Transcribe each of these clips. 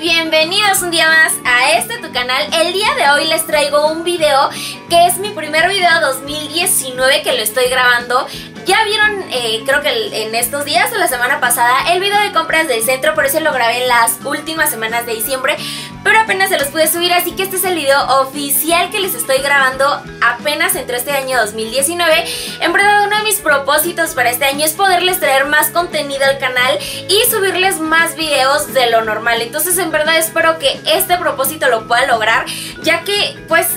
Bienvenidos un día más a este tu canal. El día de hoy les traigo un video que es mi primer video 2019 que lo estoy grabando ya vieron, eh, creo que en estos días o la semana pasada, el video de compras del centro, por eso lo grabé en las últimas semanas de diciembre, pero apenas se los pude subir, así que este es el video oficial que les estoy grabando apenas entre este año 2019. En verdad, uno de mis propósitos para este año es poderles traer más contenido al canal y subirles más videos de lo normal. Entonces, en verdad, espero que este propósito lo pueda lograr, ya que, pues,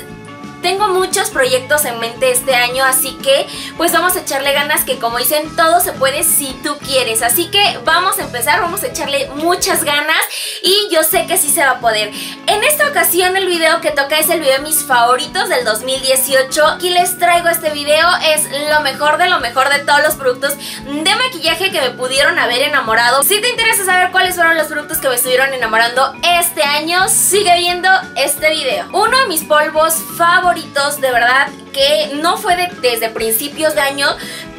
tengo muchos proyectos en mente este año, así que pues vamos a echarle ganas que como dicen, todo se puede si tú quieres. Así que vamos a empezar, vamos a echarle muchas ganas y yo sé que sí se va a poder. En esta ocasión el video que toca es el video de mis favoritos del 2018. Aquí les traigo este video, es lo mejor de lo mejor de todos los productos de maquillaje que me pudieron haber enamorado. Si te interesa saber cuáles fueron los productos que me estuvieron enamorando este año, sigue viendo este video. Uno de mis polvos favoritos de verdad, que no fue desde principios de año,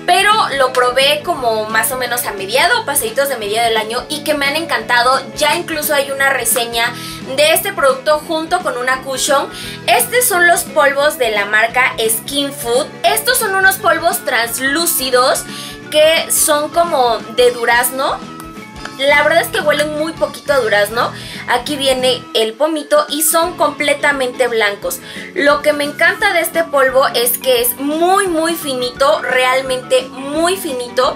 pero lo probé como más o menos a mediado, paseitos de mediado del año y que me han encantado. Ya incluso hay una reseña de este producto junto con una cushion. Estos son los polvos de la marca Skin Food. Estos son unos polvos translúcidos que son como de durazno la verdad es que huelen muy poquito a durazno. Aquí viene el pomito y son completamente blancos. Lo que me encanta de este polvo es que es muy muy finito, realmente muy finito.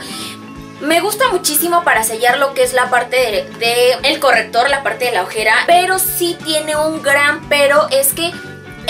Me gusta muchísimo para sellar lo que es la parte del de, el corrector, la parte de la ojera, pero sí tiene un gran pero, es que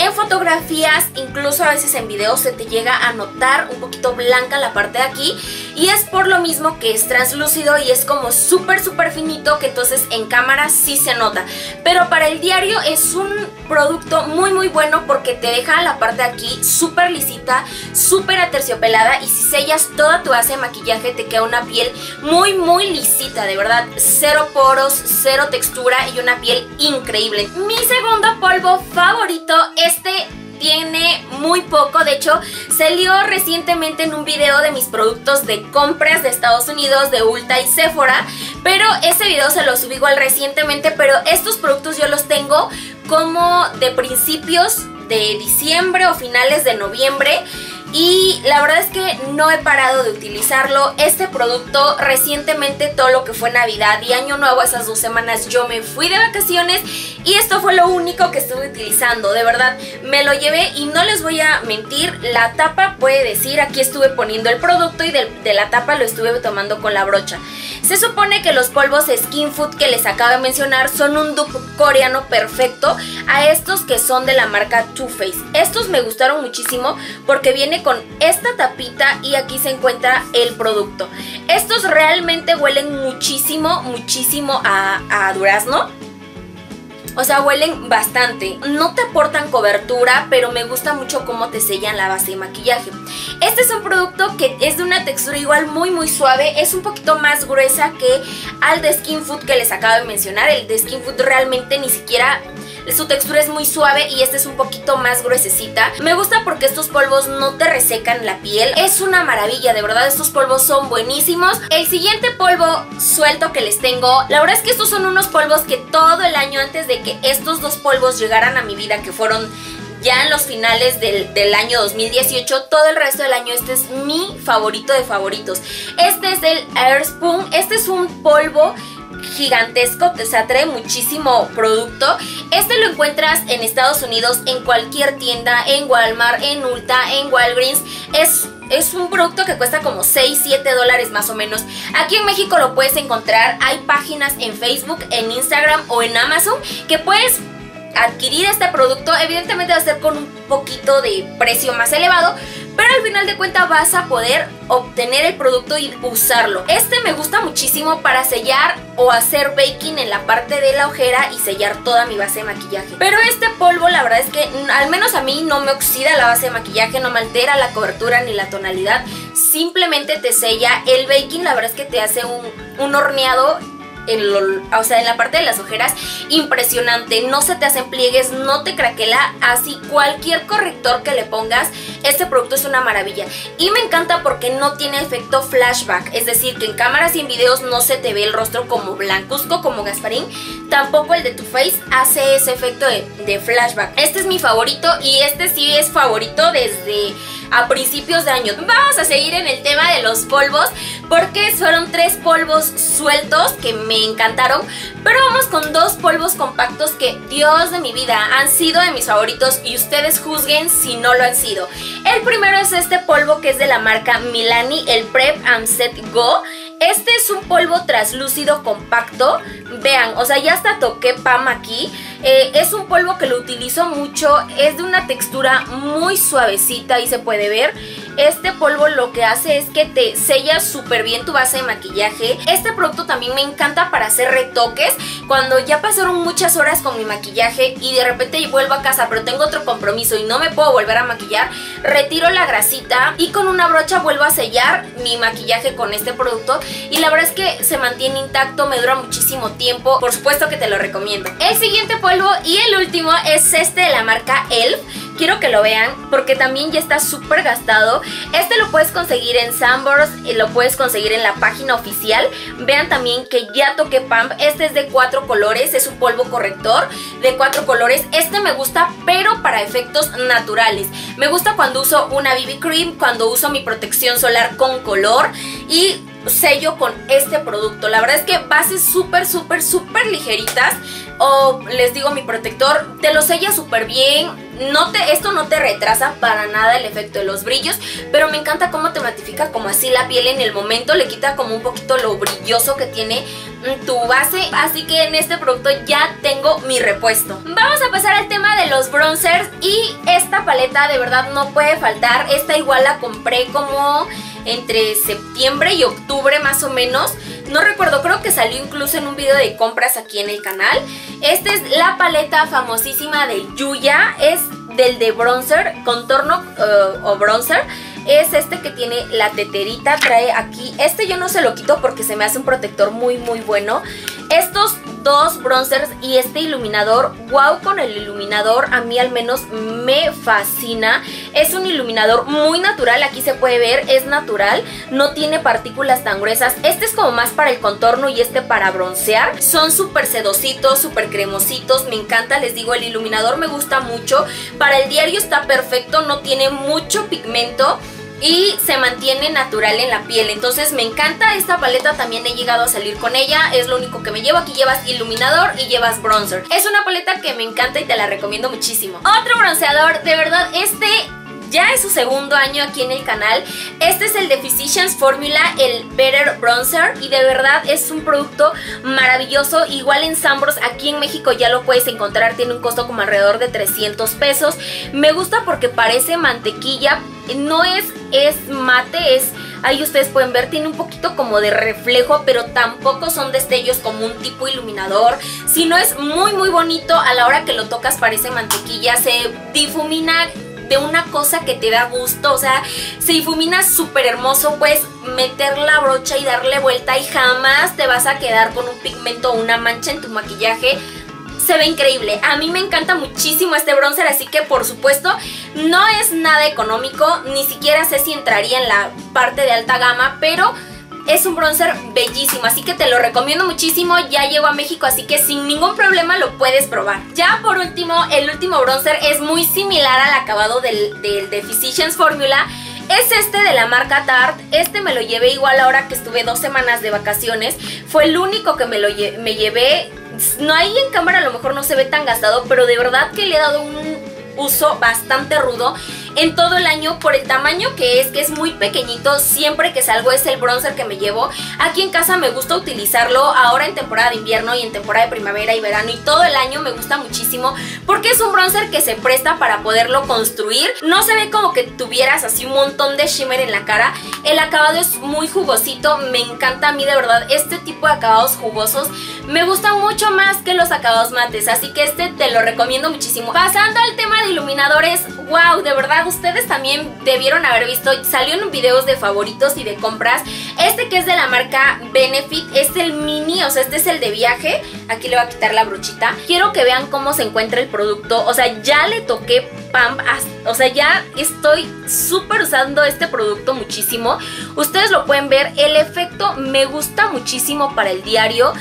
en fotografías, incluso a veces en videos, se te llega a notar un poquito blanca la parte de aquí y es por lo mismo que es translúcido y es como súper súper finito que entonces en cámara sí se nota. Pero para el diario es un producto muy muy bueno porque te deja la parte de aquí súper lisita, súper aterciopelada y si sellas toda tu base de maquillaje te queda una piel muy muy lisita, de verdad. Cero poros, cero textura y una piel increíble. Mi segundo polvo favorito este tiene muy poco, de hecho salió recientemente en un video de mis productos de compras de Estados Unidos de Ulta y Sephora, pero ese video se lo subí igual recientemente, pero estos productos yo los tengo como de principios de diciembre o finales de noviembre y la verdad es que no he parado de utilizarlo. Este producto recientemente todo lo que fue Navidad y Año Nuevo, esas dos semanas yo me fui de vacaciones y esto fue lo único que estuve utilizando. De verdad, me lo llevé y no les voy a mentir, la tapa puede decir, aquí estuve poniendo el producto y de, de la tapa lo estuve tomando con la brocha. Se supone que los polvos Skin Food que les acabo de mencionar son un dupe coreano perfecto a estos que son de la marca Too Faced. Estos me gustaron muchísimo porque viene con esta tapita y aquí se encuentra el producto. Estos realmente huelen muchísimo, muchísimo a, a durazno. O sea, huelen bastante. No te aportan cobertura, pero me gusta mucho cómo te sellan la base de maquillaje. Este es un producto que es de una textura igual muy muy suave. Es un poquito más gruesa que al de Skin Food que les acabo de mencionar. El de Skin Food realmente ni siquiera su textura es muy suave y este es un poquito más gruesecita. Me gusta porque estos polvos no te resecan la piel. Es una maravilla, de verdad estos polvos son buenísimos. El siguiente polvo suelto que les tengo, la verdad es que estos son unos polvos que todo el año antes de que estos dos polvos llegaran a mi vida, que fueron ya en los finales del, del, año 2018, todo el resto del año este es mi favorito de favoritos. Este es el Air Spoon, este es un polvo gigantesco, te atrae muchísimo producto. Este lo encuentras en Estados Unidos en cualquier tienda, en Walmart, en Ulta, en Walgreens. Es es un producto que cuesta como 6, 7 dólares más o menos. Aquí en México lo puedes encontrar. Hay páginas en Facebook, en Instagram o en Amazon que puedes adquirir este producto. Evidentemente va a ser con un poquito de precio más elevado, pero al final de cuentas vas a poder obtener el producto y usarlo. Este me gusta muchísimo para sellar o hacer baking en la parte de la ojera y sellar toda mi base de maquillaje. Pero este polvo la verdad es que al menos a mí no me oxida la base de maquillaje, no me altera la cobertura ni la tonalidad, simplemente te sella el baking, la verdad es que te hace un, un horneado en, o sea, en la parte de las ojeras impresionante, no se te hacen pliegues, no te craquela, así cualquier corrector que le pongas, este producto es una maravilla. Y me encanta porque no tiene efecto flashback, es decir, que en cámaras y en videos no se te ve el rostro como blancuzco, como Gasparín, tampoco el de Too Faced hace ese efecto de, de flashback. Este es mi favorito y este sí es favorito desde a principios de año. Vamos a seguir en el tema de los polvos porque fueron tres polvos sueltos que me encantaron, pero vamos con dos polvos compactos que, Dios de mi vida, han sido de mis favoritos y ustedes juzguen si no lo han sido. El primero es este polvo que es de la marca Milani, el Prep and Set Go. Este es un polvo traslúcido compacto. Vean, o sea, ya hasta toqué Pam aquí. Eh, es un polvo que lo utilizo mucho. Es de una textura muy suavecita y se puede ver. Este polvo lo que hace es que te sella súper bien tu base de maquillaje. Este producto también me encanta para hacer retoques. Cuando ya pasaron muchas horas con mi maquillaje y de repente vuelvo a casa pero tengo otro compromiso y no me puedo volver a maquillar, retiro la grasita y con una brocha vuelvo a sellar mi maquillaje con este producto. Y la verdad es que se mantiene intacto, me dura muchísimo tiempo. Por supuesto que te lo recomiendo. El siguiente polvo y el último es este de la marca ELF quiero que lo vean porque también ya está súper gastado. Este lo puedes conseguir en Sambors, lo puedes conseguir en la página oficial. Vean también que ya toqué Pump. Este es de cuatro colores, es un polvo corrector de cuatro colores. Este me gusta, pero para efectos naturales. Me gusta cuando uso una BB Cream, cuando uso mi protección solar con color y sello con este producto. La verdad es que bases súper, súper, súper ligeritas. O les digo, mi protector te lo sella súper bien. No te, esto no te retrasa para nada el efecto de los brillos, pero me encanta cómo te matifica como así la piel en el momento, le quita como un poquito lo brilloso que tiene mm, tu base, así que en este producto ya tengo mi repuesto. Vamos a pasar al tema de los bronzers y esta paleta de verdad no puede faltar, esta igual la compré como entre septiembre y octubre más o menos. No recuerdo, creo que salió incluso en un video de compras aquí en el canal. Esta es la paleta famosísima de Yuya. Es del de bronzer, contorno eh, o bronzer es este que tiene la teterita, trae aquí, este yo no se lo quito porque se me hace un protector muy muy bueno. Estos dos bronzers y este iluminador, wow con el iluminador, a mí al menos me fascina. Es un iluminador muy natural, aquí se puede ver, es natural, no tiene partículas tan gruesas. Este es como más para el contorno y este para broncear. Son súper sedositos, súper cremositos, me encanta, les digo, el iluminador me gusta mucho. Para el diario está perfecto, no tiene mucho pigmento y se mantiene natural en la piel. Entonces me encanta esta paleta, también he llegado a salir con ella, es lo único que me llevo. Aquí llevas iluminador y llevas bronzer. Es una paleta que me encanta y te la recomiendo muchísimo. Otro bronceador, de verdad, este ya es su segundo año aquí en el canal. Este es el de Physicians Formula, el Better Bronzer. Y de verdad es un producto maravilloso. Igual en Sambros, aquí en México ya lo puedes encontrar. Tiene un costo como alrededor de 300 pesos. Me gusta porque parece mantequilla. No es, es mate, es... Ahí ustedes pueden ver, tiene un poquito como de reflejo, pero tampoco son destellos como un tipo iluminador, sino es muy muy bonito, a la hora que lo tocas parece mantequilla, se difumina de una cosa que te da gusto, o sea, se difumina súper hermoso, puedes meter la brocha y darle vuelta y jamás te vas a quedar con un pigmento o una mancha en tu maquillaje se ve increíble. A mí me encanta muchísimo este bronzer, así que por supuesto no es nada económico, ni siquiera sé si entraría en la parte de alta gama, pero es un bronzer bellísimo, así que te lo recomiendo muchísimo. Ya llego a México, así que sin ningún problema lo puedes probar. Ya por último, el último bronzer es muy similar al acabado del, del de Physicians Formula. Es este de la marca Tarte. Este me lo llevé igual ahora que estuve dos semanas de vacaciones. Fue el único que me lo me llevé. No ahí en cámara a lo mejor no se ve tan gastado, pero de verdad que le he dado un uso bastante rudo en todo el año por el tamaño que es, que es muy pequeñito. Siempre que salgo es el bronzer que me llevo. Aquí en casa me gusta utilizarlo ahora en temporada de invierno y en temporada de primavera y verano y todo el año me gusta muchísimo porque es un bronzer que se presta para poderlo construir. No se ve como que tuvieras así un montón de shimmer en la cara. El acabado es muy jugosito, me encanta a mí de verdad este tipo de acabados jugosos. Me gustan mucho más que los acabados mates, así que este te lo recomiendo muchísimo. Pasando al tema de iluminadores, wow, de verdad, ustedes también debieron haber visto, salió en videos de favoritos y de compras. Este que es de la marca Benefit, es el mini, o sea, este es el de viaje. Aquí le voy a quitar la brochita. Quiero que vean cómo se encuentra el producto, o sea, ya le toqué pump, o sea, ya estoy súper usando este producto muchísimo. Ustedes lo pueden ver, el efecto me gusta muchísimo para el diario.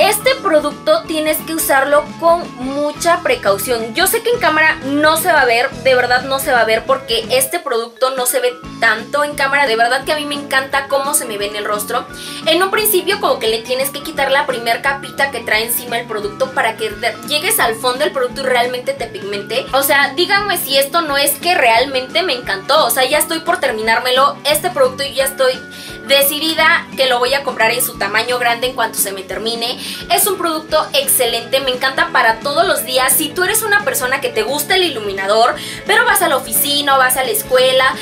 Este producto tienes que usarlo con mucha precaución. Yo sé que en cámara no se va a ver, de verdad no se va a ver porque este producto no se ve tanto en cámara. De verdad que a mí me encanta cómo se me ve en el rostro. En un principio como que le tienes que quitar la primer capita que trae encima el producto para que llegues al fondo del producto y realmente te pigmente. O sea, díganme si esto no es que realmente me encantó. O sea, ya estoy por terminármelo. Este producto ya estoy decidida que lo voy a comprar en su tamaño grande en cuanto se me termine. Es un producto excelente, me encanta para todos los días. Si tú eres una persona que te gusta el iluminador, pero vas a la oficina vas a la escuela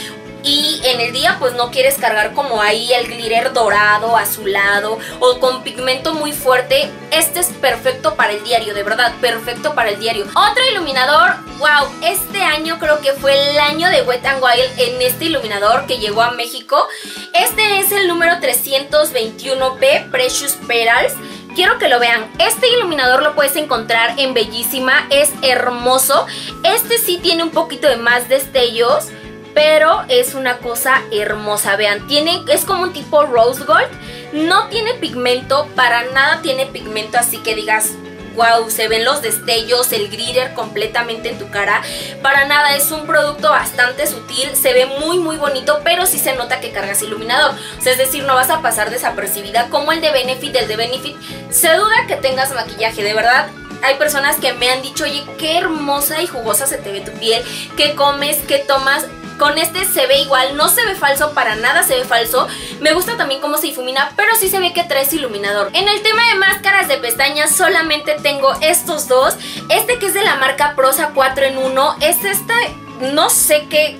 y en el día pues no quieres cargar como ahí el glitter dorado, azulado o con pigmento muy fuerte, este es perfecto para el diario, de verdad, perfecto para el diario. Otro iluminador, wow, este año creo que fue el año de Wet n Wild en este iluminador que llegó a México. Este es el número 321B Precious Perals quiero que lo vean. Este iluminador lo puedes encontrar en Bellísima, es hermoso. Este sí tiene un poquito de más destellos, pero es una cosa hermosa, vean, tiene, es como un tipo rose gold, no tiene pigmento, para nada tiene pigmento, así que digas, wow, se ven los destellos, el glitter completamente en tu cara. Para nada, es un producto bastante sutil, se ve muy muy bonito, pero sí se nota que cargas iluminador. O sea, es decir, no vas a pasar desapercibida como el de Benefit, el de Benefit. Se duda que tengas maquillaje, de verdad, hay personas que me han dicho, oye, qué hermosa y jugosa se te ve tu piel, qué comes, qué tomas. Con este se ve igual, no se ve falso, para nada se ve falso. Me gusta también cómo se difumina, pero sí se ve que traes iluminador. En el tema de máscaras de pestañas solamente tengo estos dos. Este que es de la marca Prosa 4 en 1. Es esta, no sé qué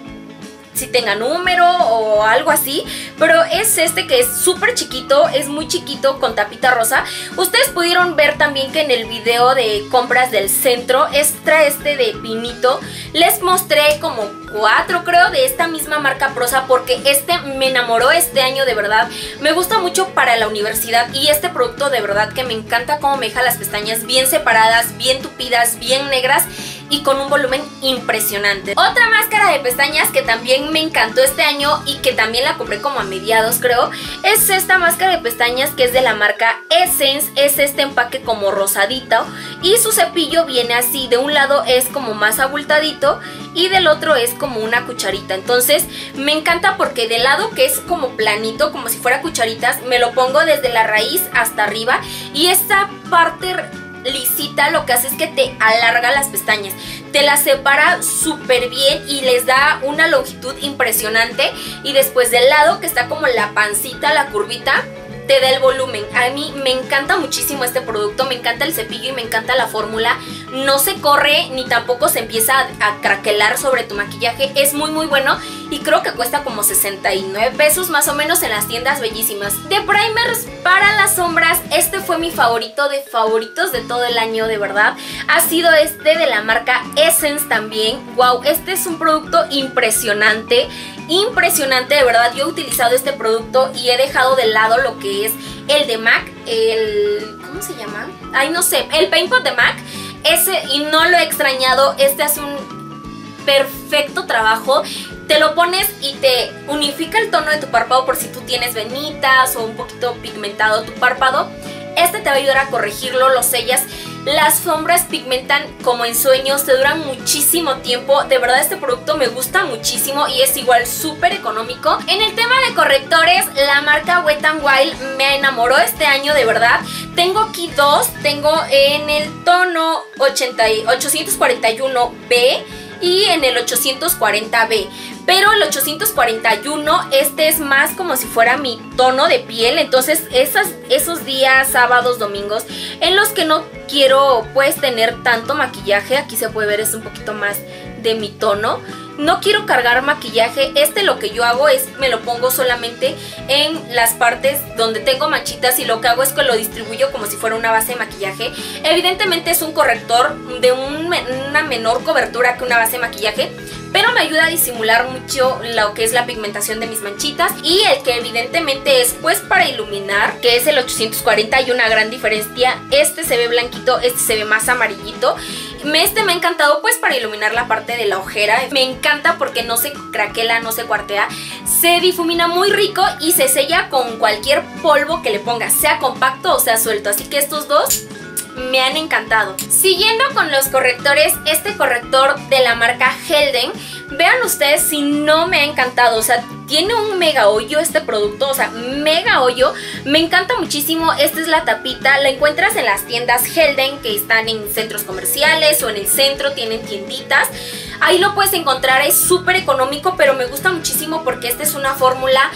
si tenga número o algo así, pero es este que es súper chiquito, es muy chiquito con tapita rosa. Ustedes pudieron ver también que en el video de compras del centro, extra este de pinito, les mostré como cuatro creo de esta misma marca Prosa porque este me enamoró este año de verdad. Me gusta mucho para la universidad y este producto de verdad que me encanta cómo me deja las pestañas bien separadas, bien tupidas, bien negras y con un volumen impresionante. Otra máscara de pestañas que también me encantó este año y que también la compré como a mediados creo, es esta máscara de pestañas que es de la marca Essence, es este empaque como rosadito y su cepillo viene así, de un lado es como más abultadito y del otro es como una cucharita, entonces me encanta porque del lado que es como planito, como si fuera cucharitas, me lo pongo desde la raíz hasta arriba y esta parte lisita lo que hace es que te alarga las pestañas, te las separa súper bien y les da una longitud impresionante y después del lado que está como la pancita, la curvita, te da el volumen. A mí me encanta muchísimo este producto, me encanta el cepillo y me encanta la fórmula. No se corre ni tampoco se empieza a, craquelar sobre tu maquillaje. Es muy muy bueno y creo que cuesta como 69 pesos más o menos en las tiendas bellísimas. De primers para las sombras, este fue mi favorito de favoritos de todo el año, de verdad. Ha sido este de la marca Essence también. Wow, este es un producto impresionante impresionante, de verdad. Yo he utilizado este producto y he dejado de lado lo que es el de MAC, el... ¿cómo se llama? Ay, no sé, el Paint Pot de MAC. Ese, y no lo he extrañado, este hace un perfecto trabajo. Te lo pones y te unifica el tono de tu párpado por si tú tienes venitas o un poquito pigmentado tu párpado. Este te va a ayudar a corregirlo, lo sellas las sombras pigmentan como en sueños, te duran muchísimo tiempo. De verdad este producto me gusta muchísimo y es igual súper económico. En el tema de correctores, la marca Wet n Wild me enamoró este año de verdad. Tengo aquí dos, tengo en el tono 841B y en el 840B. Pero el 841, este es más como si fuera mi tono de piel. Entonces esos días, sábados, domingos, en los que no quiero pues tener tanto maquillaje, aquí se puede ver es un poquito más de mi tono no quiero cargar maquillaje, este lo que yo hago es me lo pongo solamente en las partes donde tengo manchitas y lo que hago es que lo distribuyo como si fuera una base de maquillaje. Evidentemente es un corrector de una menor cobertura que una base de maquillaje, pero me ayuda a disimular mucho lo que es la pigmentación de mis manchitas y el que evidentemente es pues para iluminar, que es el 840 hay una gran diferencia, este se ve blanquito, este se ve más amarillito este me ha encantado pues para iluminar la parte de la ojera. Me encanta porque no se craquela, no se cuartea. Se difumina muy rico y se sella con cualquier polvo que le pongas, sea compacto o sea suelto. Así que estos dos me han encantado. Siguiendo con los correctores, este corrector de la marca Helden, vean ustedes si no me ha encantado, o sea, tiene un mega hoyo este producto, o sea, mega hoyo. Me encanta muchísimo. Esta es la tapita. La encuentras en las tiendas Helden que están en centros comerciales o en el centro, tienen tienditas. Ahí lo puedes encontrar, es súper económico, pero me gusta muchísimo porque esta es una fórmula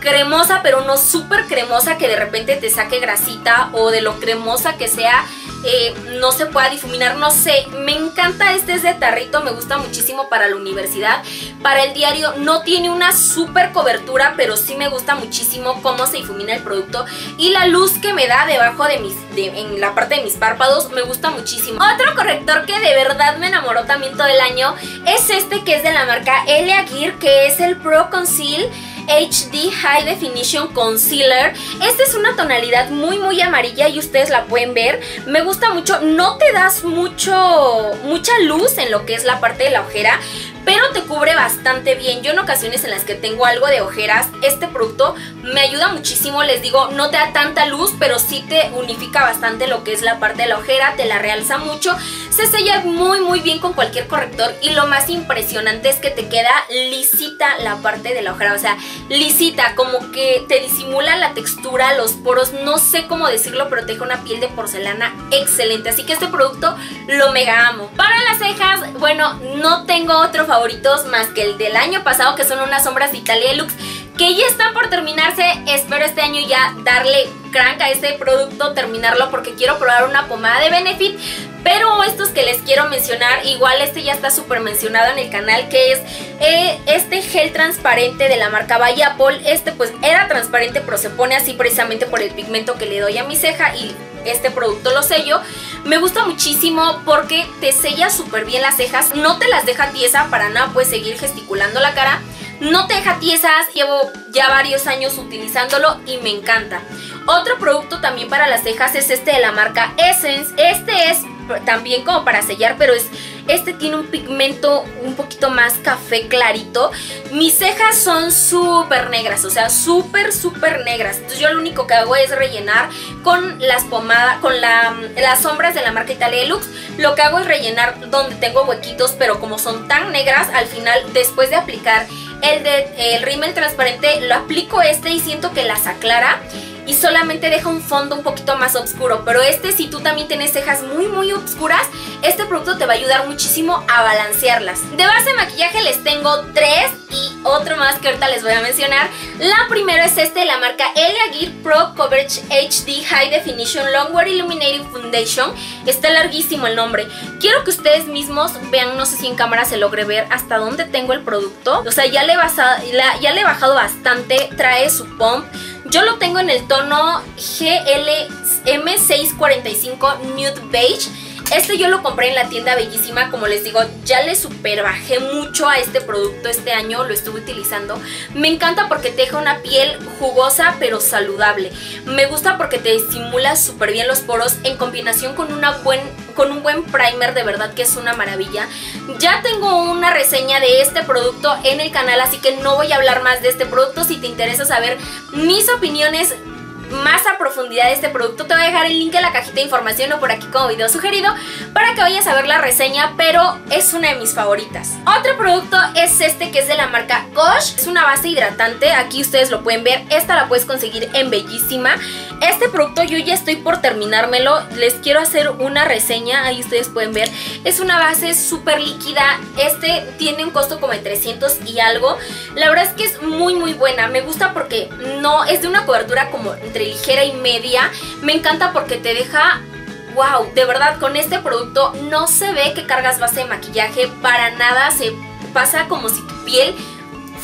cremosa, pero no súper cremosa que de repente te saque grasita o de lo cremosa que sea eh, no se pueda difuminar, no sé, me encanta este es de tarrito, me gusta muchísimo para la universidad, para el diario no tiene una súper cobertura, pero sí me gusta muchísimo cómo se difumina el producto y la luz que me da debajo de mis, en la parte de mis párpados, me gusta muchísimo. Otro corrector que de verdad me enamoró también todo el año es este que es de la marca Elia Gear, que es el Pro Conceal HD High Definition Concealer. Esta es una tonalidad muy muy amarilla y ustedes la pueden ver. Me gusta mucho, no te das mucho, mucha luz en lo que es la parte de la ojera, pero te cubre bastante bien. Yo en ocasiones en las que tengo algo de ojeras, este producto me ayuda muchísimo. Les digo, no te da tanta luz, pero sí te unifica bastante lo que es la parte de la ojera, te la realza mucho. Se sella muy muy bien con cualquier corrector y lo más impresionante es que te queda lisita la parte de la ojera, o sea, lisita, como que te disimula la textura, los poros, no sé cómo decirlo, pero te deja una piel de porcelana excelente. Así que este producto lo mega amo. Para las cejas, bueno, no tengo otro favoritos más que el del año pasado, que son unas sombras de Italia Deluxe, que ya están por terminarse. Espero este año ya darle crank a este producto, terminarlo, porque quiero probar una pomada de Benefit. Pero estos que les quiero mencionar, igual este ya está súper mencionado en el canal, que es eh, este gel transparente de la marca Apple. Este pues era transparente, pero se pone así precisamente por el pigmento que le doy a mi ceja y este producto lo sello. Me gusta muchísimo porque te sella súper bien las cejas, no te las deja tiesa para nada, puedes seguir gesticulando la cara. No te deja tiesas, llevo ya varios años utilizándolo y me encanta. Otro producto también para las cejas es este de la marca Essence. Este es también como para sellar, pero es este tiene un pigmento un poquito más café clarito. Mis cejas son súper negras, o sea, súper, súper negras. Entonces yo lo único que hago es rellenar con las pomadas, con la, las sombras de la marca Italia Deluxe. Lo que hago es rellenar donde tengo huequitos, pero como son tan negras, al final, después de aplicar el, de, el rímel transparente, lo aplico este y siento que las aclara y solamente deja un fondo un poquito más oscuro. Pero este, si tú también tienes cejas muy muy oscuras, este producto te va a ayudar muchísimo a balancearlas. De base de maquillaje les tengo tres y otro más que ahorita les voy a mencionar. La primera es este de la marca Elia Gear Pro Coverage HD High Definition Longwear Illuminating Foundation. Está larguísimo el nombre. Quiero que ustedes mismos vean, no sé si en cámara se logre ver hasta dónde tengo el producto. O sea, ya le, ya le he bajado bastante, trae su pump. Yo lo tengo en el tono GLM645 Nude Beige. Este yo lo compré en la tienda bellísima, como les digo, ya le super bajé mucho a este producto este año, lo estuve utilizando. Me encanta porque te deja una piel jugosa pero saludable. Me gusta porque te estimula súper bien los poros en combinación con, una buen, con un buen primer, de verdad que es una maravilla. Ya tengo una reseña de este producto en el canal, así que no voy a hablar más de este producto. Si te interesa saber mis opiniones más a profundidad este producto, te voy a dejar el link en la cajita de información o por aquí como video sugerido para que vayas a ver la reseña, pero es una de mis favoritas. Otro producto es este que es de la marca Gosh, es una base hidratante, aquí ustedes lo pueden ver, esta la puedes conseguir en Bellísima. Este producto yo ya estoy por terminármelo, les quiero hacer una reseña, ahí ustedes pueden ver, es una base súper líquida, este tiene un costo como de 300 y algo, la verdad es que es muy muy buena, me gusta porque no es de una cobertura como ligera y media. Me encanta porque te deja wow, de verdad con este producto no se ve que cargas base de maquillaje para nada, se pasa como si tu piel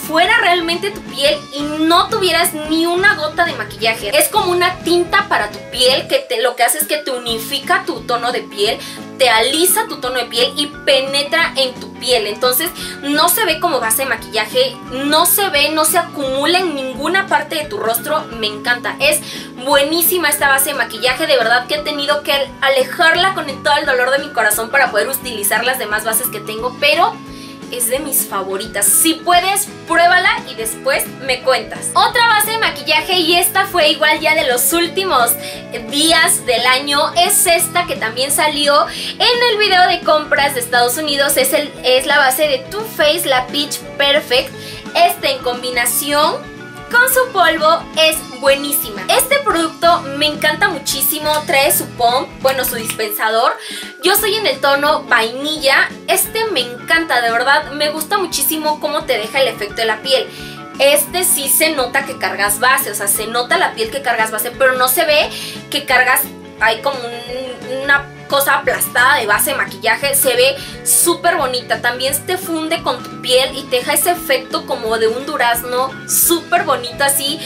fuera realmente tu piel y no tuvieras ni una gota de maquillaje. Es como una tinta para tu piel que te, lo que hace es que te unifica tu tono de piel, te alisa tu tono de piel y penetra en tu piel. Entonces no se ve como base de maquillaje, no se ve, no se acumula en ninguna parte de tu rostro. Me encanta. Es buenísima esta base de maquillaje. De verdad que he tenido que alejarla con todo el dolor de mi corazón para poder utilizar las demás bases que tengo. Pero es de mis favoritas. Si puedes, pruébala y después me cuentas. Otra base de maquillaje y esta fue igual ya de los últimos días del año es esta que también salió en el video de compras de Estados Unidos. Es, el, es la base de Too Faced, la Peach Perfect. Este en combinación con su polvo es buenísima. Este producto me encanta muchísimo, trae su pump, bueno su dispensador. Yo soy en el tono vainilla, este me encanta, de verdad, me gusta muchísimo cómo te deja el efecto de la piel. Este sí se nota que cargas base, o sea, se nota la piel que cargas base, pero no se ve que cargas, hay como una cosa aplastada de base maquillaje, se ve súper bonita. También te funde con tu piel y te deja ese efecto como de un durazno súper bonito así,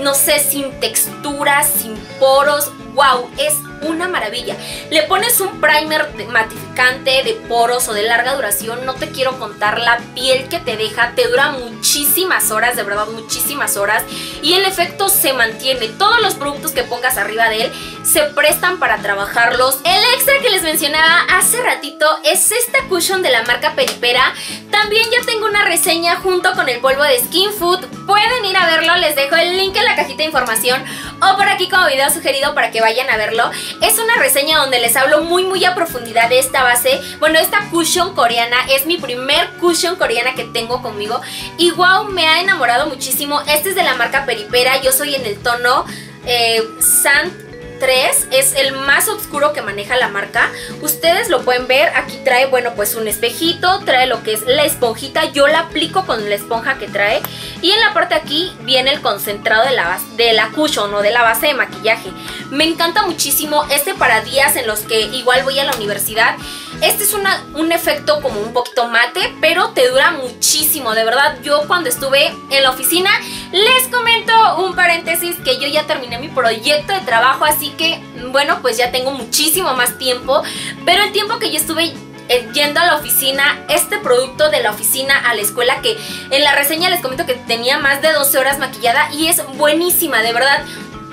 no sé, sin texturas, sin poros. ¡Wow! Es una maravilla. Le pones un primer matificante de poros o de larga duración, no te quiero contar la piel que te deja, te dura muchísimas horas, de verdad muchísimas horas y el efecto se mantiene. Todos los productos que pongas arriba de él se prestan para trabajarlos. El extra que les mencionaba hace ratito es esta cushion de la marca Peripera. También ya tengo una reseña junto con el polvo de Skin Food. Pueden ir a verlo, les dejo el link en la cajita de información o por aquí como video sugerido para que vayan a verlo. Es una reseña donde les hablo muy muy a profundidad de esta base. Bueno, esta cushion coreana es mi primer cushion coreana que tengo conmigo. Y wow, me ha enamorado muchísimo. Este es de la marca Peripera. Yo soy en el tono eh, Sand 3 es el más oscuro que maneja la marca. Ustedes lo pueden ver, aquí trae, bueno, pues un espejito, trae lo que es la esponjita. Yo la aplico con la esponja que trae. Y en la parte de aquí viene el concentrado de la, de la cushion o de la base de maquillaje. Me encanta muchísimo este para días en los que igual voy a la universidad. Este es un efecto como un poquito mate, pero te dura muchísimo. De verdad, yo cuando estuve en la oficina, les comento un paréntesis que yo ya terminé mi proyecto de trabajo, así que, bueno, pues ya tengo muchísimo más tiempo. Pero el tiempo que yo estuve eh, yendo a la oficina, este producto de la oficina a la escuela que en la reseña les comento que tenía más de 12 horas maquillada y es buenísima, de verdad.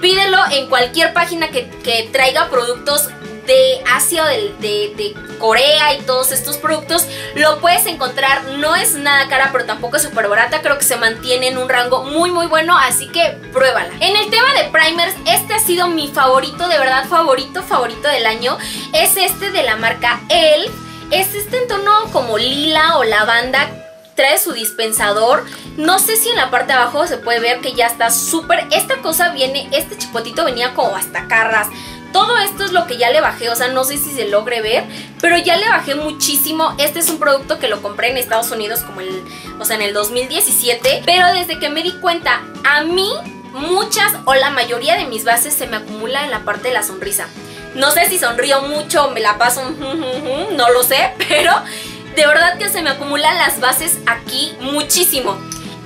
Pídelo en cualquier página que, que traiga productos de Asia o de, Corea y todos estos productos lo puedes encontrar, no es nada cara pero tampoco es súper barata, creo que se mantiene en un rango muy muy bueno, así que pruébala. En el tema de primers, este ha sido mi favorito, de verdad favorito, favorito del año, es este de la marca ELF, es este en tono como lila o lavanda, trae su dispensador. No sé si en la parte de abajo se puede ver que ya está súper... Esta cosa viene, este chipotito venía como hasta carras. Todo esto es lo que ya le bajé, o sea, no sé si se logre ver, pero ya le bajé muchísimo. Este es un producto que lo compré en Estados Unidos como el, o sea, en el 2017, pero desde que me di cuenta, a mí muchas o la mayoría de mis bases se me acumula en la parte de la sonrisa. No sé si sonrío mucho, me la paso, no lo sé, pero de verdad que se me acumulan las bases aquí muchísimo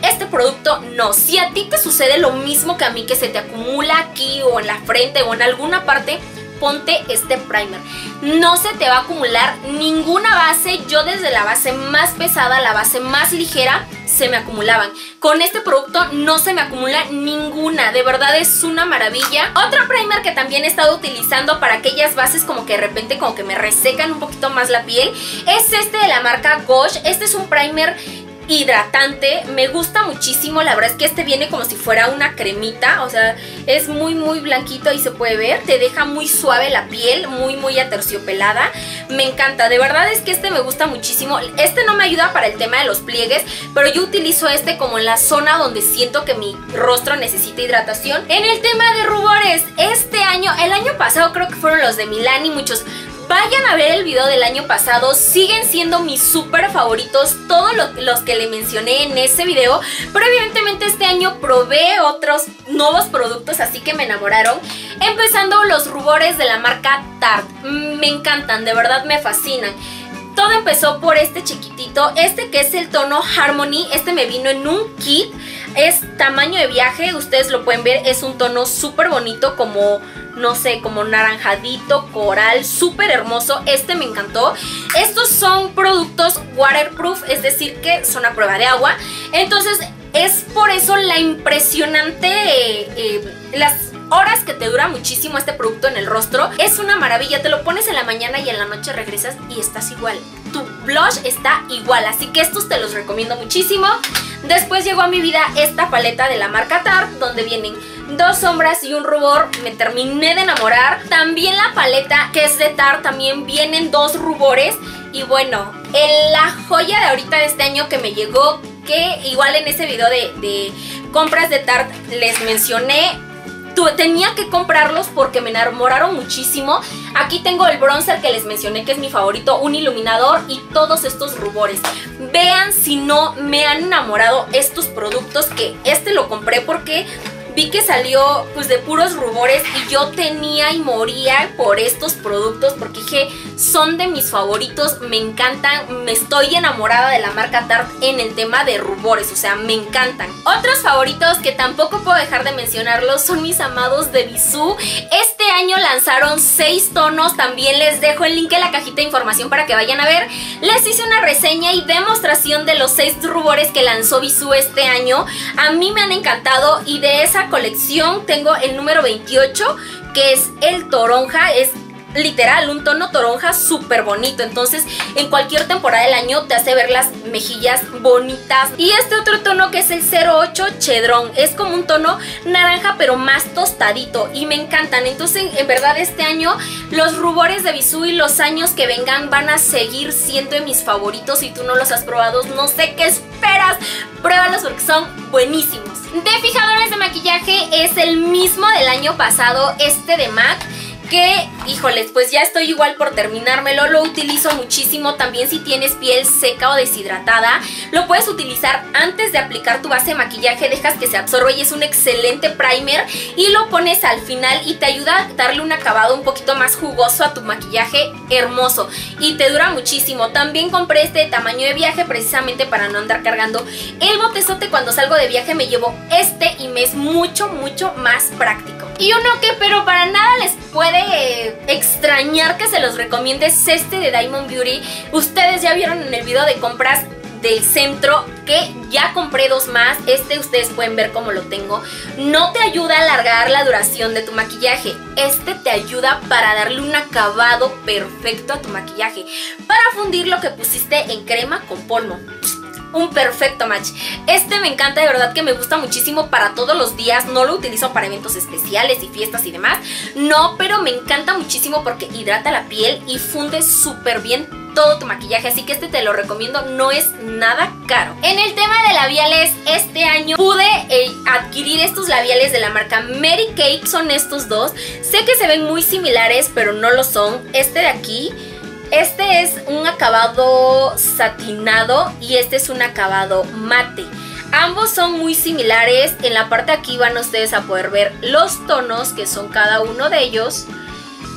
este producto no. Si a ti te sucede lo mismo que a mí, que se te acumula aquí o en la frente o en alguna parte, ponte este primer. No se te va a acumular ninguna base. Yo desde la base más pesada, la base más ligera, se me acumulaban. Con este producto no se me acumula ninguna. De verdad es una maravilla. Otro primer que también he estado utilizando para aquellas bases como que de repente como que me resecan un poquito más la piel es este de la marca Gosh. Este es un primer hidratante, me gusta muchísimo, la verdad es que este viene como si fuera una cremita, o sea, es muy muy blanquito y se puede ver, te deja muy suave la piel, muy muy aterciopelada, me encanta, de verdad es que este me gusta muchísimo, este no me ayuda para el tema de los pliegues, pero yo utilizo este como en la zona donde siento que mi rostro necesita hidratación. En el tema de rubores, este año, el año pasado creo que fueron los de Milani, muchos Vayan a ver el video del año pasado, siguen siendo mis súper favoritos, todos los que le mencioné en ese video, pero evidentemente este año probé otros nuevos productos, así que me enamoraron, empezando los rubores de la marca Tarte, me encantan, de verdad me fascinan. Todo empezó por este chiquitito, este que es el tono Harmony, este me vino en un kit, es tamaño de viaje, ustedes lo pueden ver, es un tono súper bonito como no sé, como naranjadito, coral, súper hermoso. Este me encantó. Estos son productos waterproof, es decir, que son a prueba de agua. Entonces, es por eso la impresionante... Eh, las horas que te dura muchísimo este producto en el rostro. Es una maravilla, te lo pones en la mañana y en la noche regresas y estás igual. Tu blush está igual, así que estos te los recomiendo muchísimo. Después llegó a mi vida esta paleta de la marca Tarte, donde vienen dos sombras y un rubor. Me terminé de enamorar. También la paleta que es de Tarte, también vienen dos rubores. Y bueno, la joya de ahorita de este año que me llegó, que igual en ese video de, de compras de Tarte les mencioné tenía que comprarlos porque me enamoraron muchísimo. Aquí tengo el bronzer que les mencioné que es mi favorito, un iluminador y todos estos rubores. Vean si no me han enamorado estos productos que este lo compré porque vi que salió pues de puros rubores y yo tenía y moría por estos productos porque dije son de mis favoritos, me encantan, me estoy enamorada de la marca Tarte en el tema de rubores, o sea, me encantan. Otros favoritos que tampoco puedo dejar de mencionarlos son mis amados de Bisú. Este año lanzaron 6 tonos, también les dejo el link en la cajita de información para que vayan a ver. Les hice una reseña y demostración de los 6 rubores que lanzó Bisú este año. A mí me han encantado y de esa colección tengo el número 28 que es el toronja, es literal, un tono toronja súper bonito. Entonces, en cualquier temporada del año te hace ver las mejillas bonitas. Y este otro tono que es el 08 Chedrón. Es como un tono naranja, pero más tostadito. Y me encantan. Entonces, en verdad, este año, los rubores de Bisú y los años que vengan van a seguir siendo de mis favoritos. Si tú no los has probado, no sé qué esperas. Pruébalos porque son buenísimos. De fijadores de maquillaje es el mismo del año pasado, este de MAC que, híjoles, pues ya estoy igual por terminármelo, lo utilizo muchísimo también si tienes piel seca o deshidratada, lo puedes utilizar antes de aplicar tu base de maquillaje, dejas que se absorba y es un excelente primer y lo pones al final y te ayuda a darle un acabado un poquito más jugoso a tu maquillaje hermoso y te dura muchísimo. También compré este tamaño de viaje precisamente para no andar cargando el botezote cuando salgo de viaje me llevo este y me es mucho mucho más práctico. Y uno que pero para nada les puede extrañar que se los recomiende es este de Diamond Beauty. Ustedes ya vieron en el video de compras del centro que ya compré dos más. Este ustedes pueden ver cómo lo tengo. No te ayuda a alargar la duración de tu maquillaje. Este te ayuda para darle un acabado perfecto a tu maquillaje. Para fundir lo que pusiste en crema con polvo un perfecto match. Este me encanta, de verdad que me gusta muchísimo para todos los días. No lo utilizo para eventos especiales y fiestas y demás. No, pero me encanta muchísimo porque hidrata la piel y funde súper bien todo tu maquillaje, así que este te lo recomiendo, no es nada caro. En el tema de labiales, este año pude eh, adquirir estos labiales de la marca Mary Kate, son estos dos. Sé que se ven muy similares, pero no lo son. Este de aquí este es un acabado satinado y este es un acabado mate. Ambos son muy similares, en la parte de aquí van ustedes a poder ver los tonos que son cada uno de ellos.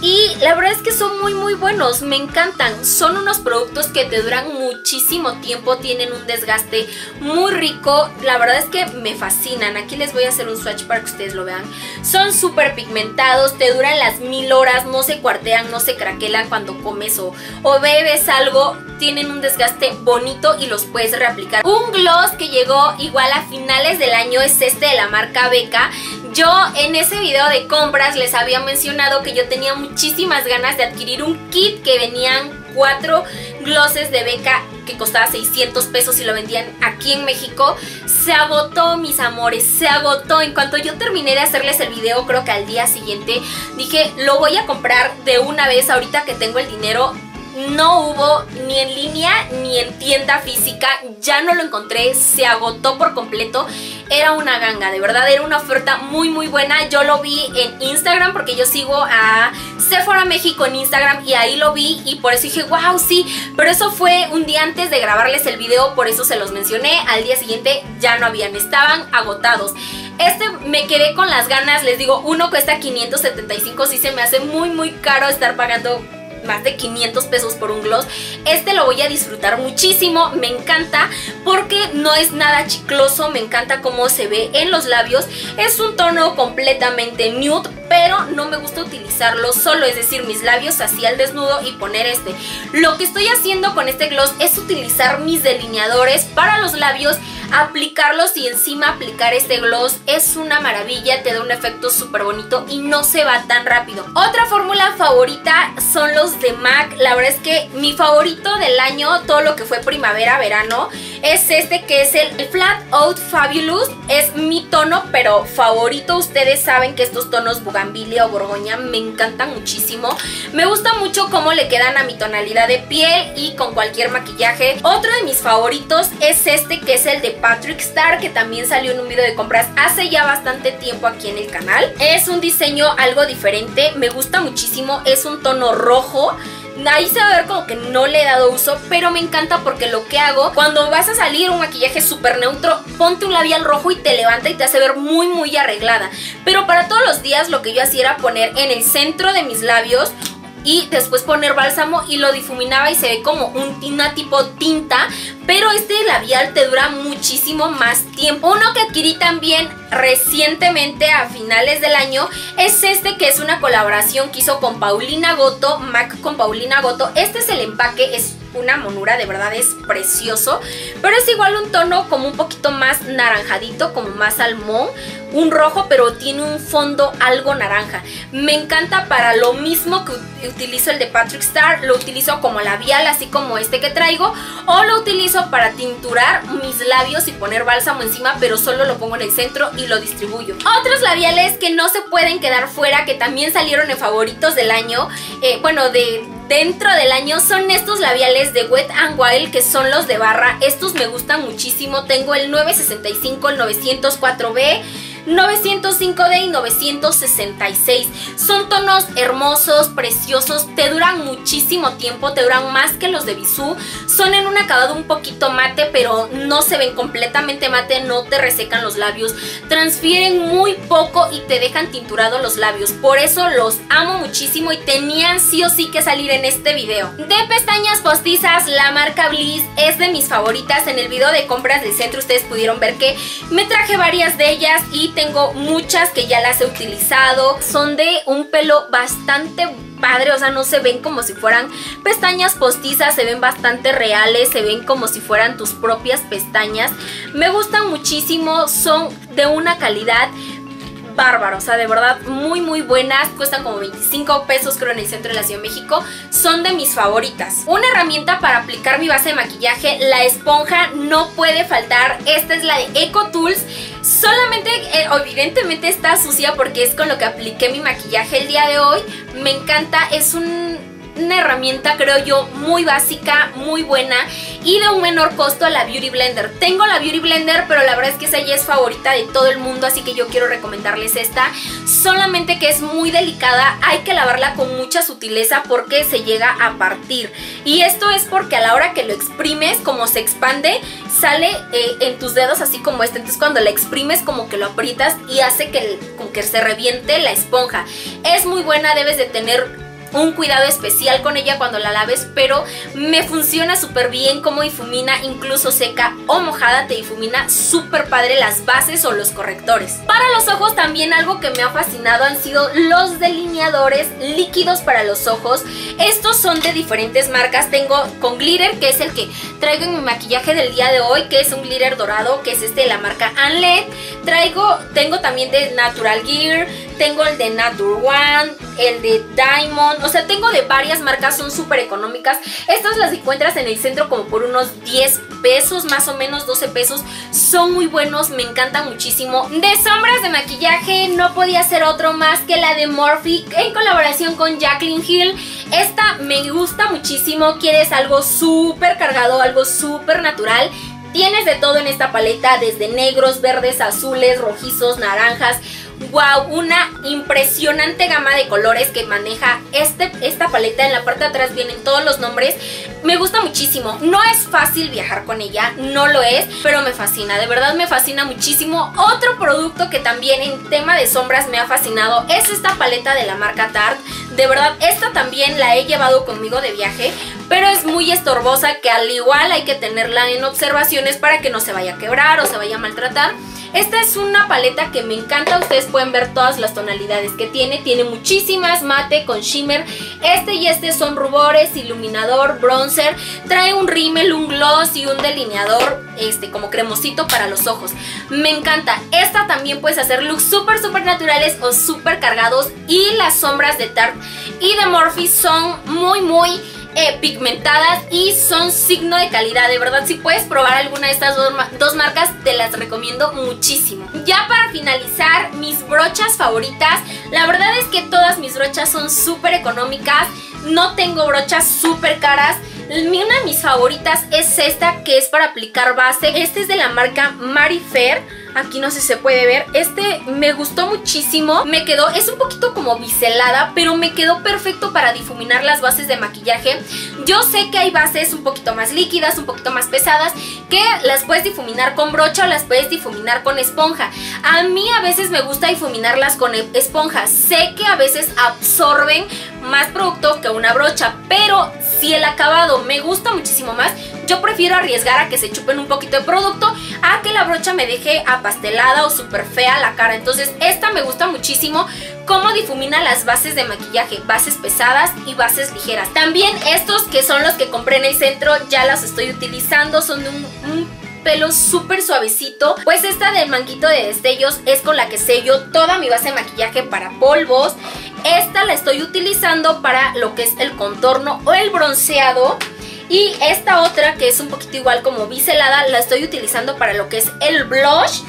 Y la verdad es que son muy muy buenos, me encantan. Son unos productos que te duran muchísimo tiempo, tienen un desgaste muy rico. La verdad es que me fascinan. Aquí les voy a hacer un swatch para que ustedes lo vean. Son súper pigmentados, te duran las mil horas, no se cuartean, no se craquelan cuando comes o, o bebes algo. Tienen un desgaste bonito y los puedes reaplicar. Un gloss que llegó igual a finales del año es este de la marca Beca. Yo en ese video de compras les había mencionado que yo tenía muchísimas ganas de adquirir un kit que venían cuatro glosses de beca que costaba 600 pesos y lo vendían aquí en México. Se agotó, mis amores, se agotó. En cuanto yo terminé de hacerles el video, creo que al día siguiente, dije, lo voy a comprar de una vez ahorita que tengo el dinero no hubo ni en línea ni en tienda física, ya no lo encontré, se agotó por completo. Era una ganga, de verdad, era una oferta muy muy buena. Yo lo vi en Instagram porque yo sigo a Sephora México en Instagram y ahí lo vi y por eso dije, wow, sí, pero eso fue un día antes de grabarles el video, por eso se los mencioné. Al día siguiente ya no habían, estaban agotados. Este me quedé con las ganas, les digo, uno cuesta 575, sí se me hace muy muy caro estar pagando más de 500 pesos por un gloss. Este lo voy a disfrutar muchísimo, me encanta porque no es nada chicloso, me encanta cómo se ve en los labios. Es un tono completamente nude, pero no me gusta utilizarlo solo, es decir, mis labios así al desnudo y poner este. Lo que estoy haciendo con este gloss es utilizar mis delineadores para los labios aplicarlos y encima aplicar este gloss es una maravilla, te da un efecto súper bonito y no se va tan rápido. Otra fórmula favorita son los de MAC, la verdad es que mi favorito del año, todo lo que fue primavera, verano, es este que es el Flat Out Fabulous, es mi tono pero favorito, ustedes saben que estos tonos Bugambilia o Borgoña me encantan muchísimo, me gusta mucho cómo le quedan a mi tonalidad de piel y con cualquier maquillaje. Otro de mis favoritos es este que es el de Patrick Star, que también salió en un video de compras hace ya bastante tiempo aquí en el canal. Es un diseño algo diferente, me gusta muchísimo, es un tono rojo. Ahí se va a ver como que no le he dado uso, pero me encanta porque lo que hago, cuando vas a salir un maquillaje súper neutro, ponte un labial rojo y te levanta y te hace ver muy muy arreglada. Pero para todos los días lo que yo hacía era poner en el centro de mis labios y después poner bálsamo y lo difuminaba y se ve como un, una tipo tinta pero este labial te dura muchísimo más tiempo. Uno que adquirí también recientemente a finales del año es este que es una colaboración que hizo con Paulina Goto, MAC con Paulina Goto. Este es el empaque, es una monura, de verdad es precioso, pero es igual un tono como un poquito más naranjadito, como más salmón, un rojo, pero tiene un fondo algo naranja. Me encanta para lo mismo que utilizo el de Patrick Star, lo utilizo como labial, así como este que traigo, o lo utilizo para tinturar mis labios y poner bálsamo encima, pero solo lo pongo en el centro y lo distribuyo. Otros labiales que no se pueden quedar fuera, que también salieron en favoritos del año, eh, bueno, de dentro del año son estos labiales de Wet n Wild que son los de barra. Estos me gustan muchísimo. Tengo el 965, el 904B 905D y 966. Son tonos hermosos, preciosos, te duran muchísimo tiempo, te duran más que los de Bisú. Son en un acabado un poquito mate, pero no se ven completamente mate, no te resecan los labios. Transfieren muy poco y te dejan tinturados los labios. Por eso los amo muchísimo y tenían sí o sí que salir en este video. De pestañas postizas, la marca Bliss es de mis favoritas. En el video de compras del centro ustedes pudieron ver que me traje varias de ellas y tengo muchas que ya las he utilizado. Son de un pelo bastante padre, o sea, no se ven como si fueran pestañas postizas, se ven bastante reales, se ven como si fueran tus propias pestañas. Me gustan muchísimo, son de una calidad bárbaro, o sea, de verdad muy muy buenas, cuestan como 25 pesos creo en el centro de la Ciudad de México, son de mis favoritas. Una herramienta para aplicar mi base de maquillaje, la esponja no puede faltar, esta es la de Eco Tools, solamente eh, evidentemente está sucia porque es con lo que apliqué mi maquillaje el día de hoy, me encanta, es un una herramienta creo yo muy básica, muy buena y de un menor costo a la Beauty Blender. Tengo la Beauty Blender pero la verdad es que esa ya es favorita de todo el mundo así que yo quiero recomendarles esta. Solamente que es muy delicada, hay que lavarla con mucha sutileza porque se llega a partir. Y esto es porque a la hora que lo exprimes, como se expande, sale eh, en tus dedos así como este. Entonces cuando la exprimes como que lo aprietas y hace que, que se reviente la esponja. Es muy buena, debes de tener un cuidado especial con ella cuando la laves, pero me funciona súper bien como difumina, incluso seca o mojada, te difumina súper padre las bases o los correctores. Para los ojos también algo que me ha fascinado han sido los delineadores líquidos para los ojos. Estos son de diferentes marcas, tengo con glitter, que es el que traigo en mi maquillaje del día de hoy, que es un glitter dorado, que es este de la marca Anlet. Traigo, tengo también de Natural Gear, tengo el de Nature One, el de Diamond, o sea, tengo de varias marcas, son súper económicas. Estas las encuentras en el centro como por unos 10 pesos, más o menos 12 pesos. Son muy buenos, me encantan muchísimo. De sombras de maquillaje no podía ser otro más que la de Morphe en colaboración con Jacqueline Hill. Esta me gusta muchísimo, quieres algo súper cargado, algo súper natural. Tienes de todo en esta paleta, desde negros, verdes, azules, rojizos, naranjas wow, una impresionante gama de colores que maneja este, esta paleta. En la parte de atrás vienen todos los nombres. Me gusta muchísimo. No es fácil viajar con ella, no lo es, pero me fascina. De verdad me fascina muchísimo. Otro producto que también en tema de sombras me ha fascinado es esta paleta de la marca Tarte. De verdad, esta también la he llevado conmigo de viaje, pero es muy estorbosa que al igual hay que tenerla en observaciones para que no se vaya a quebrar o se vaya a maltratar. Esta es una paleta que me encanta, ustedes pueden ver todas las tonalidades que tiene, tiene muchísimas mate con shimmer, este y este son rubores, iluminador, bronzer, trae un rímel, un gloss y un delineador este como cremosito para los ojos, me encanta, esta también puedes hacer looks súper súper naturales o súper cargados y las sombras de Tarte y de Morphe son muy muy eh, pigmentadas y son signo de calidad. De verdad, si puedes probar alguna de estas dos, marcas, te las recomiendo muchísimo. Ya para finalizar, mis brochas favoritas. La verdad es que todas mis brochas son súper económicas. No tengo brochas súper caras. Una de mis favoritas es esta que es para aplicar base. Este es de la marca Marifer Aquí no sé si se puede ver. Este me gustó muchísimo. Me quedó, es un poquito como biselada, pero me quedó perfecto para difuminar las bases de maquillaje. Yo sé que hay bases un poquito más líquidas, un poquito más pesadas, que las puedes difuminar con brocha o las puedes difuminar con esponja. A mí a veces me gusta difuminarlas con esponja. Sé que a veces absorben más producto que una brocha, pero si el acabado me gusta muchísimo más, yo prefiero arriesgar a que se chupen un poquito de producto a que la brocha me deje apastelada o súper fea la cara. Entonces esta me gusta muchísimo cómo difumina las bases de maquillaje, bases pesadas y bases ligeras. También estos que son los que compré en el centro ya las estoy utilizando, son de un, pelo súper suavecito. Pues esta del manguito de destellos es con la que sello toda mi base de maquillaje para polvos. Esta la estoy utilizando para lo que es el contorno o el bronceado. Y esta otra que es un poquito igual como biselada la estoy utilizando para lo que es el blush.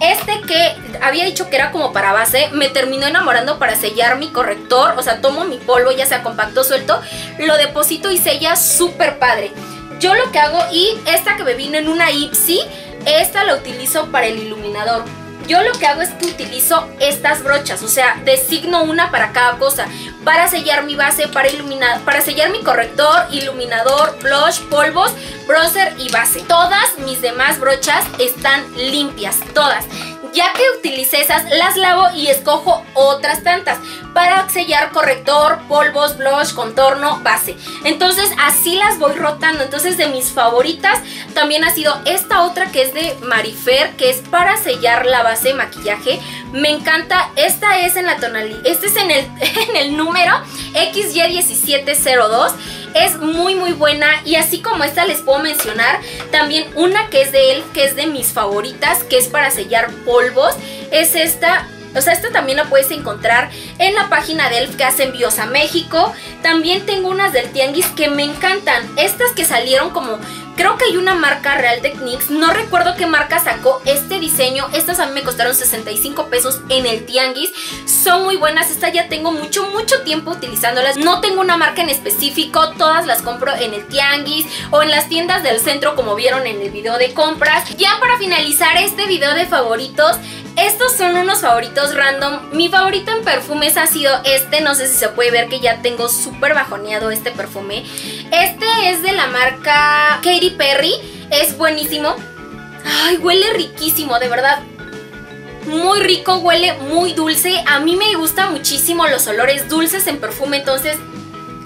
Este que había dicho que era como para base, me terminó enamorando para sellar mi corrector. O sea, tomo mi polvo, ya sea compacto suelto, lo deposito y sella súper padre. Yo lo que hago, y esta que me vino en una Ipsy, esta la utilizo para el iluminador. Yo lo que hago es que utilizo estas brochas, o sea, designo una para cada cosa. Para sellar mi base, para iluminar, para sellar mi corrector, iluminador, blush, polvos, bronzer y base. Todas mis demás brochas están limpias, todas. Ya que utilicé esas, las lavo y escojo otras tantas para sellar corrector, polvos, blush, contorno, base. Entonces así las voy rotando. Entonces de mis favoritas también ha sido esta otra que es de Marifer, que es para sellar la base de maquillaje. Me encanta, esta es en la tonalidad, este es en el, en el número XY1702 es muy muy buena y así como esta les puedo mencionar también una que es de él, que es de mis favoritas, que es para sellar polvos, es esta o sea, esta también la puedes encontrar en la página de Elf que hace envíos a México. También tengo unas del Tianguis que me encantan. Estas que salieron como Creo que hay una marca Real Techniques, no recuerdo qué marca sacó este diseño. Estas a mí me costaron 65 pesos en el Tianguis. Son muy buenas, estas ya tengo mucho, mucho tiempo utilizándolas. No tengo una marca en específico, todas las compro en el Tianguis o en las tiendas del centro como vieron en el video de compras. Ya para finalizar este video de favoritos, estos son unos favoritos random. Mi favorito en perfumes ha sido este. No sé si se puede ver que ya tengo súper bajoneado este perfume. Este es de la marca Katy Perry. Es buenísimo. Ay, huele riquísimo, de verdad. Muy rico, huele muy dulce. A mí me gustan muchísimo los olores dulces en perfume, entonces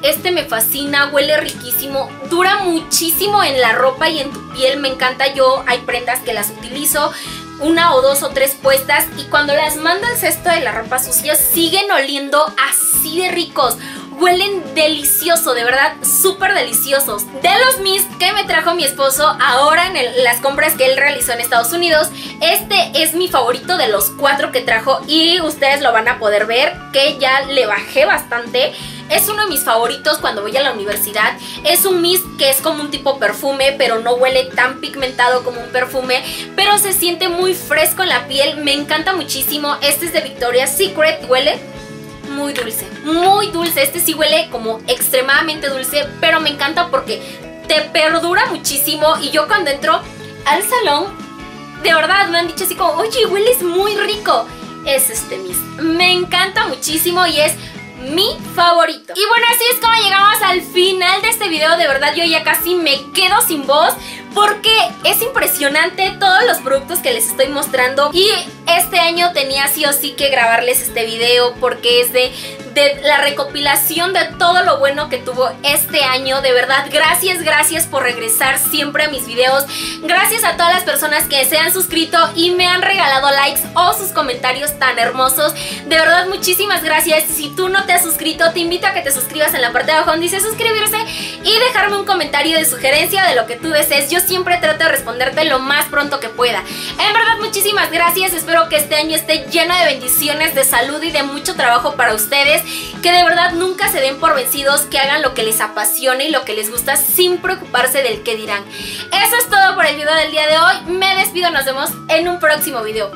este me fascina, huele riquísimo, dura muchísimo en la ropa y en tu piel, me encanta yo, hay prendas que las utilizo, una o dos o tres puestas y cuando las mando al cesto de la ropa sucia siguen oliendo así de ricos. Huelen delicioso, de verdad, súper deliciosos. De los mis que me trajo mi esposo ahora en las compras que él realizó en Estados Unidos, este es mi favorito de los cuatro que trajo y ustedes lo van a poder ver que ya le bajé bastante. Es uno de mis favoritos cuando voy a la universidad. Es un mist que es como un tipo perfume, pero no huele tan pigmentado como un perfume, pero se siente muy fresco en la piel. Me encanta muchísimo. Este es de Victoria's Secret. Huele muy dulce, muy dulce. Este sí huele como extremadamente dulce, pero me encanta porque te perdura muchísimo. Y yo cuando entro al salón, de verdad me han dicho así como, oye, hueles muy rico. Es este mist. Me encanta muchísimo y es mi favorito. Y bueno, así es como llegamos al final de este video. De verdad, yo ya casi me quedo sin voz porque es impresionante todos los productos que les estoy mostrando y este año tenía sí o sí que grabarles este video porque es de de la recopilación de todo lo bueno que tuvo este año. De verdad, gracias, gracias por regresar siempre a mis videos. Gracias a todas las personas que se han suscrito y me han regalado likes o sus comentarios tan hermosos. De verdad, muchísimas gracias. Si tú no te has suscrito, te invito a que te suscribas en la parte de abajo donde dice suscribirse y dejarme un comentario de sugerencia de lo que tú desees. Yo siempre trato de responderte lo más pronto que pueda. En verdad, muchísimas gracias. Espero que este año esté lleno de bendiciones, de salud y de mucho trabajo para ustedes que de verdad nunca se den por vencidos, que hagan lo que les apasione y lo que les gusta sin preocuparse del que dirán. Eso es todo por el video del día de hoy. Me despido, nos vemos en un próximo video.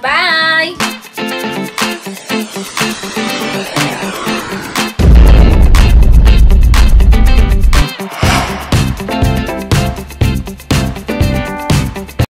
Bye.